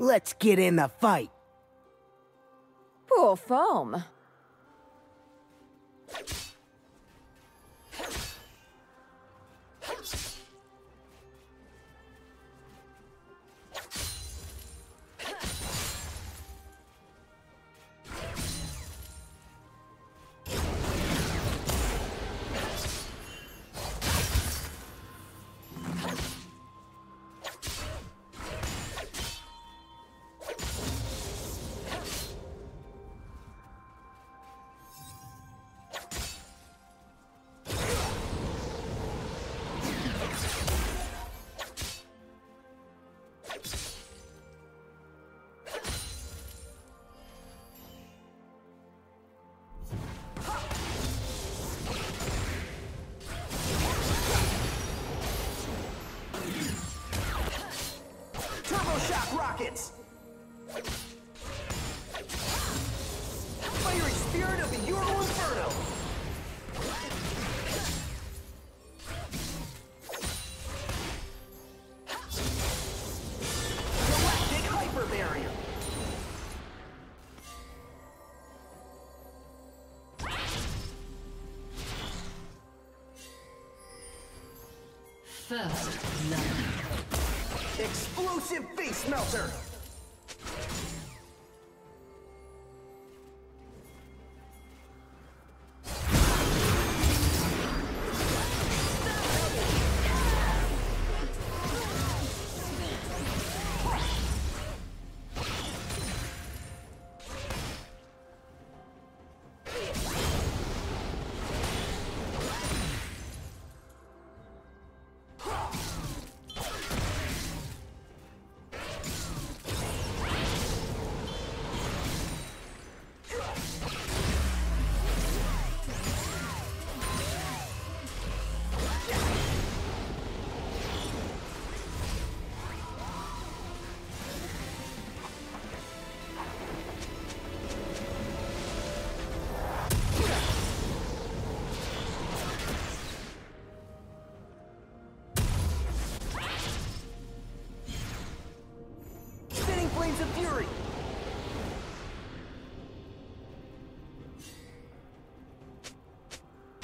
Let's get in the fight. Poor form. First love. Explosive Face Melter!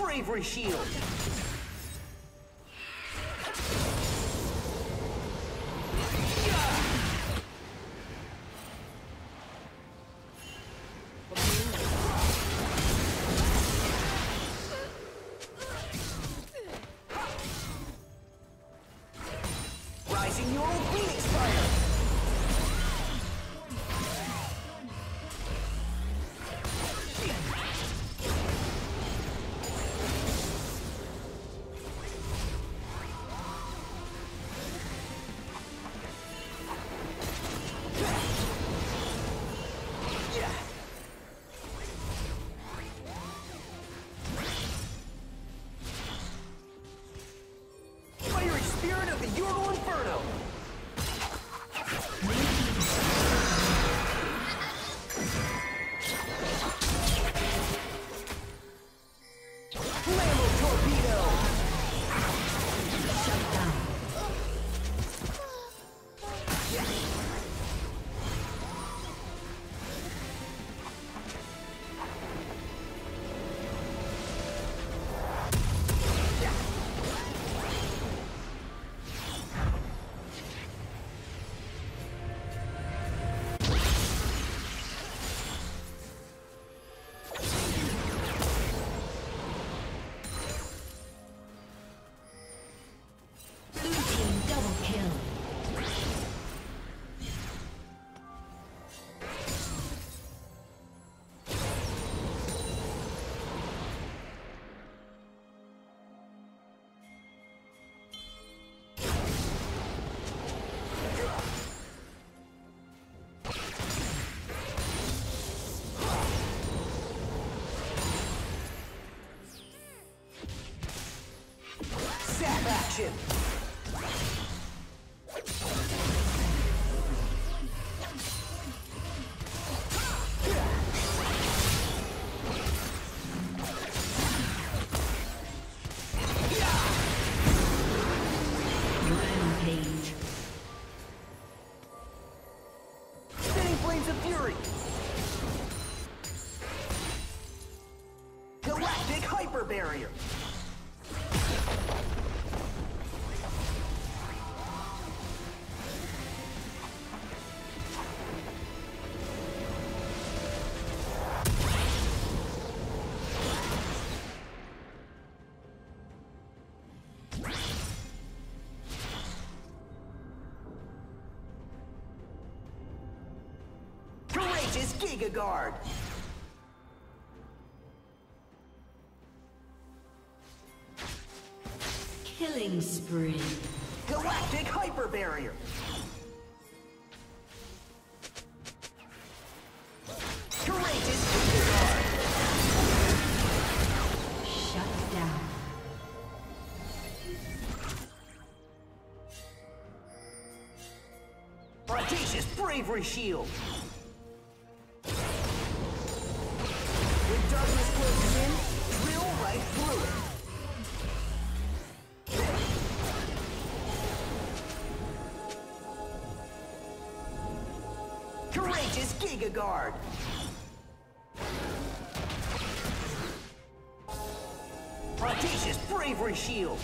Bravery Shield! Action! Courageous Giga Guard! Killing spree. Galactic Hyper Barrier! Courageous Giga Guard! Shut down. Audacious Bravery Shield! Giga Guard! Audacious Bravery Shield!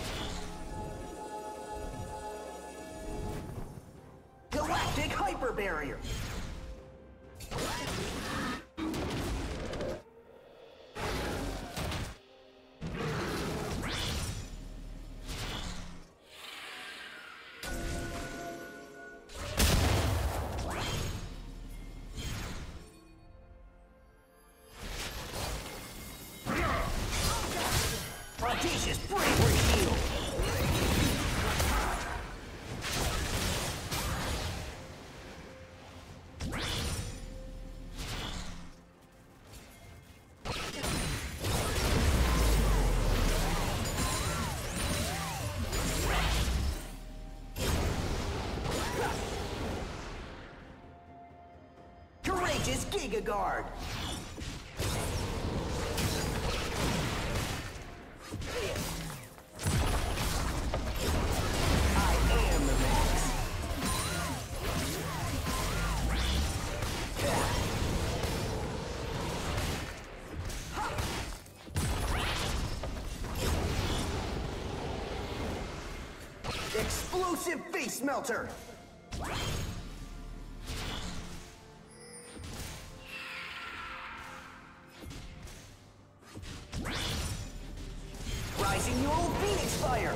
Giga Guard! Explosive Face Melter! Rising Neural Phoenix Fire!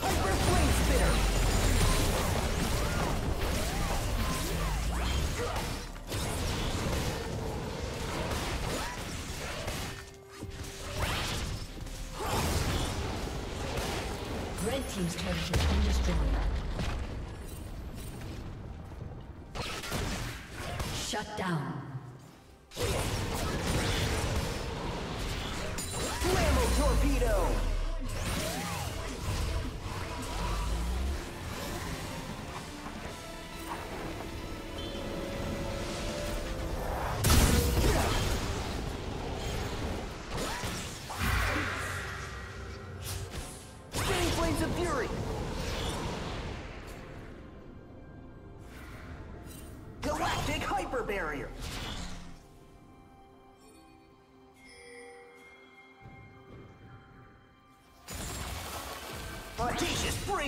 Hyper! Red Team's turret has been destroyed. Shut down.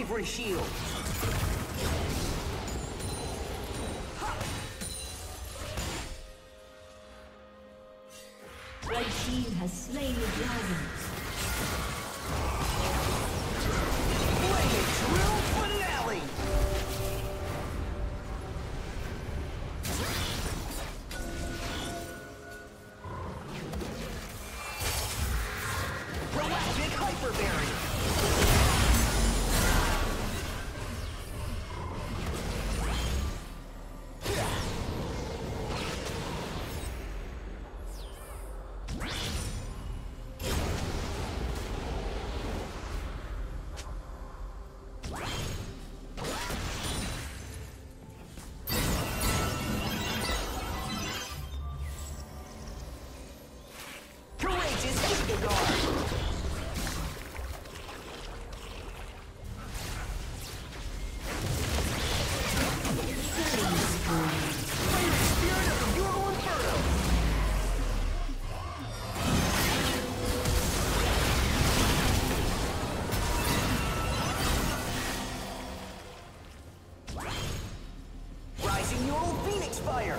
Bravery Shield! Unleashing your old Phoenix Fire!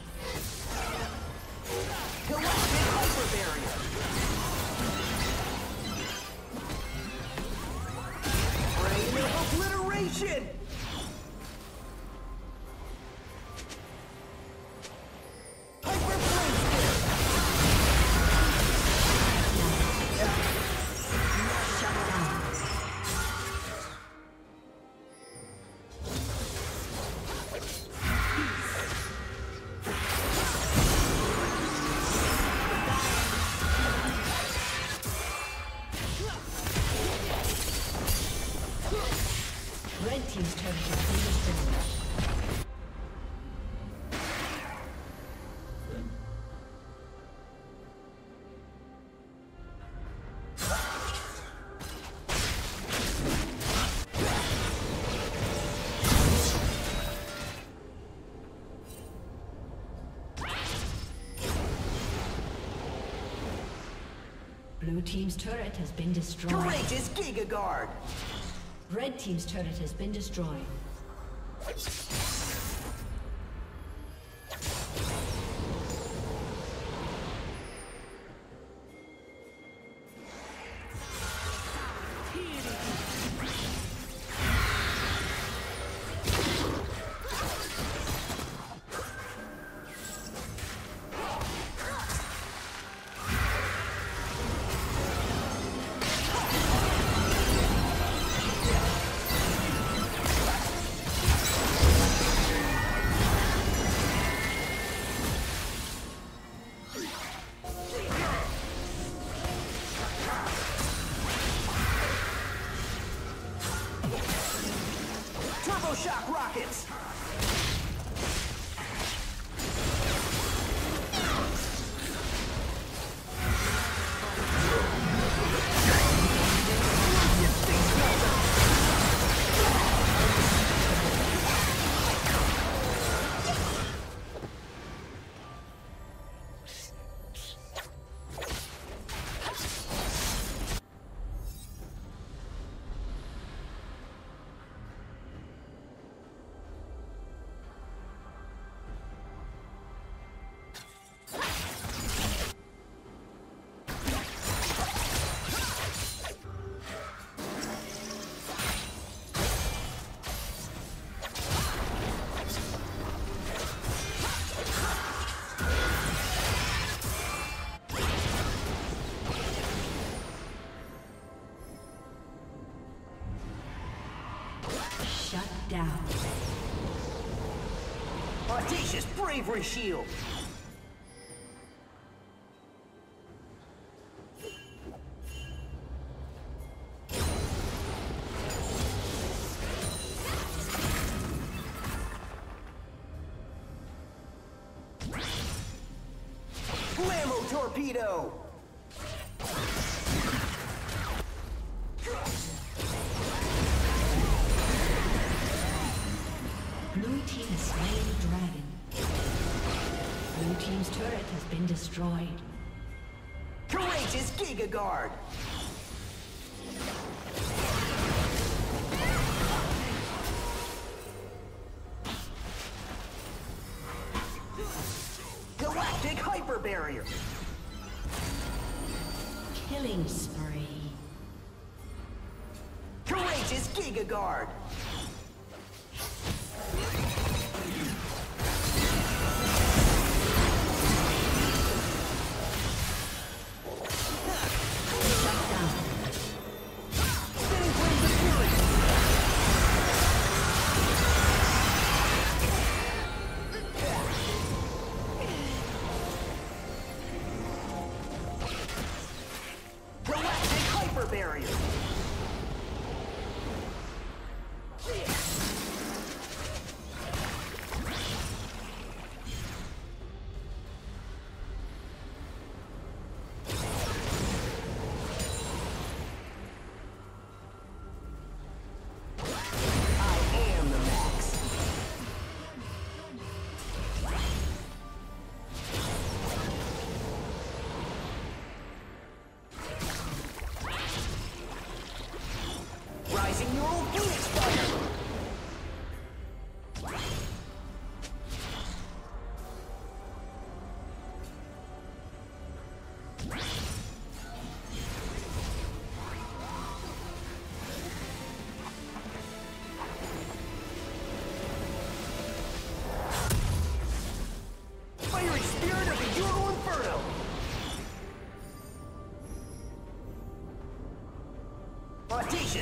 Blue team's turret has been destroyed. Courageous Giga Guard! Red team's turret has been destroyed. Bravery Shield! Blammo Torpedo! Blue team slain dragon. Blue team's turret has been destroyed. Courageous Giga Guard!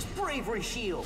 Bravery shield.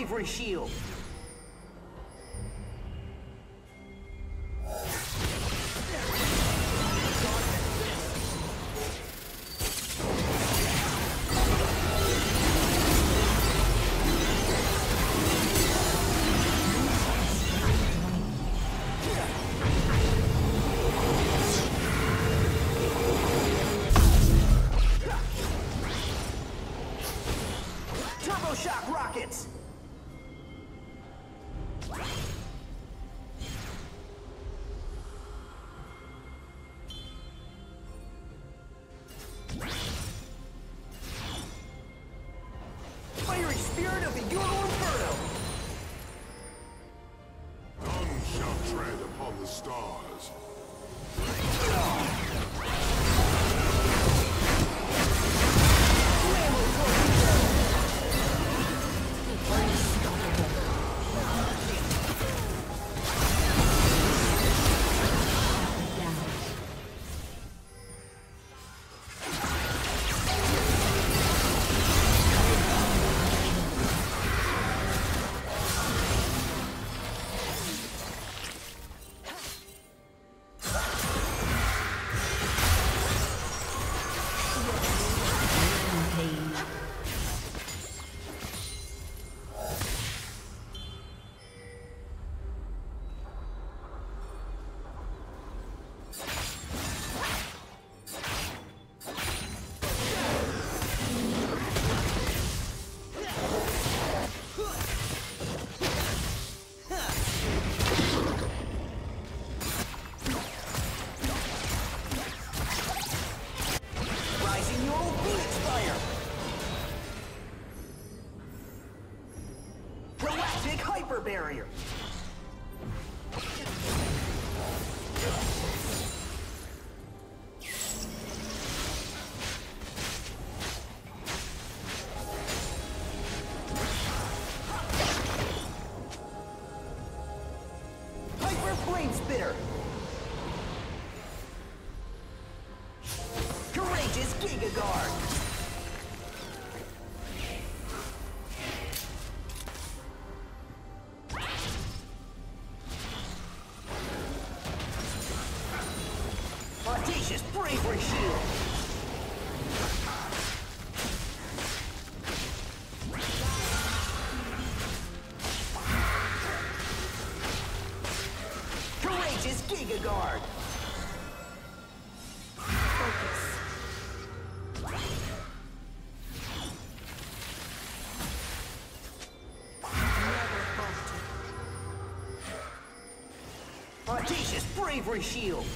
Bravery Shield. Hyper Barrier! Giga Guard! Audacious Bravery Shield!